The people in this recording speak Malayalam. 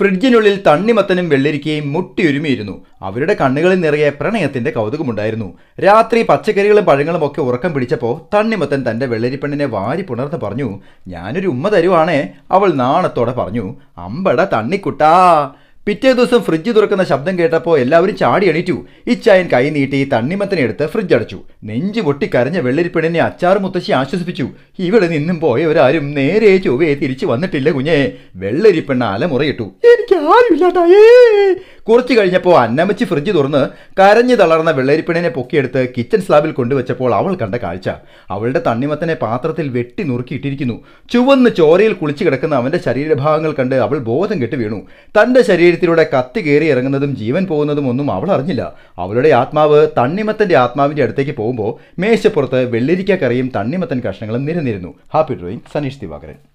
ഫ്രിഡ്ജിനുള്ളിൽ തണ്ണിമത്തനും വെള്ളരിക്കയും മുട്ടിയൊരുമിയിരുന്നു. അവരുടെ കണ്ണുകളിൽ നിറയെ പ്രണയത്തിന്റെ കൗതുകമുണ്ടായിരുന്നു. രാത്രി പച്ചക്കറികളും പഴങ്ങളും ഒക്കെ ഉറക്കം പിടിച്ചപ്പോൾ തണ്ണിമത്തൻ തന്റെ വെള്ളരിപ്പെണ്ണിനെ വാരി പുണർന്ന് പറഞ്ഞു ഞാനൊരു ഉമ്മ തരുവാണേ അവൾ നാണത്തോടെ പറഞ്ഞു. അമ്പട തണ്ണിക്കുട്ടാ പിറ്റേ ദിവസം ഫ്രിഡ്ജ് തുറക്കുന്ന ശബ്ദം കേട്ടപ്പോൾ എല്ലാവരും ചാടി എണീറ്റു. ഇച്ചായൻ കൈ നീട്ടി തണ്ണിമത്തിനെടുത്ത് ഫ്രിഡ്ജ് അടച്ചു. നെഞ്ചു പൊട്ടി കരഞ്ഞ വെള്ളരിപ്പെണ്ണിനെ അച്ചാർ മുത്തശ്ശി ആശ്വസിപ്പിച്ചു. ഇവിടെ നിന്നും പോയവരാരും നേരെ ചൊവ്വയെ തിരിച്ചു വന്നിട്ടില്ല കുഞ്ഞേ. വെള്ളരിപ്പെണ്ണ അലമുറയിട്ടു. എനിക്ക് ആരുമില്ലാട്ടായേ കുറച്ചു കഴിഞ്ഞപ്പോൾ അന്നമ്മച്ചി ഫ്രിഡ്ജ് തുറന്ന് കരഞ്ഞു തളർന്ന വെള്ളരിപ്പിണിനെ പൊക്കിയെടുത്ത് കിച്ചൺ സ്ലാബിൽ കൊണ്ടുവച്ചപ്പോൾ അവൾ കണ്ട കാഴ്ച. അവളുടെ തണ്ണിമത്തനെ പാത്രത്തിൽ വെട്ടി നുറുക്കിയിട്ടിരിക്കുന്നു. ചുവന്ന് ചോരയിൽ കുളിച്ചു കിടക്കുന്ന അവന്റെ ശരീരഭാഗങ്ങൾ കണ്ട് അവൾ ബോധം കെട്ട് വീണു. തന്റെ ശരീരത്തിലൂടെ കത്തി കയറി ഇറങ്ങുന്നതും ജീവൻ പോകുന്നതും ഒന്നും അവൾ അറിഞ്ഞില്ല. അവളുടെ ആത്മാവ് തണ്ണിമത്തന്റെ ആത്മാവിന്റെ അടുത്തേക്ക് പോകുമ്പോൾ മേശപ്പുറത്ത് വെള്ളരിക്ക കറിയും തണ്ണിമത്തൻ കഷ്ണങ്ങളും നിരന്നിരുന്നു. Happy drawing Saneesh Divakaran.